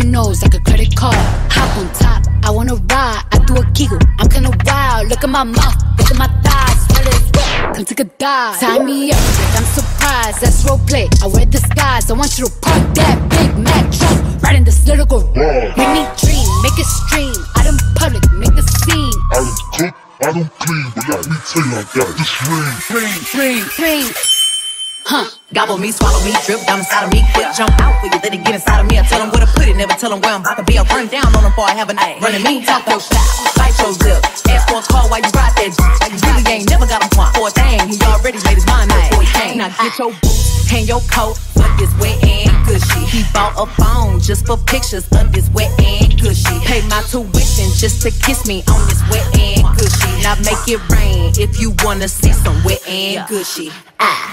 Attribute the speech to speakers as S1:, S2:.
S1: your nose like a credit card. Hop on top, I wanna ride. I do a giggle, I'm kinda wild. Look at my mouth, look at my thighs. Smell it wet, come take a dive. Tie me up, like I'm surprised. That's role play. I wear disguise. I want you to park that Big Mack truck right in this little garage. Make me dream, make it stream. Out in public, make a scene.
S2: I don't cook, I don't clean, but let me tell you, I got this ring.
S1: Ring, ring, ring. Huh.
S3: Gobble me, swallow me, drip down inside of me. Quick jump out for you, let it get inside of me. I tell them where to put it, never tell them where I'm about to be. I'll run down on them before I have a night. Running me, talk your shit, bite your lip. Ask for a call while you ride that Like you really ain't never got him for a thing. He already made his mind up before he came. Now get your boots, hang your coat, fuck this wet and gushy. He bought a phone just for pictures of this wet and gushy. Pay my tuition just to kiss me on this wet and gushy. Now make it rain if you wanna see some wet and gushy. Ah.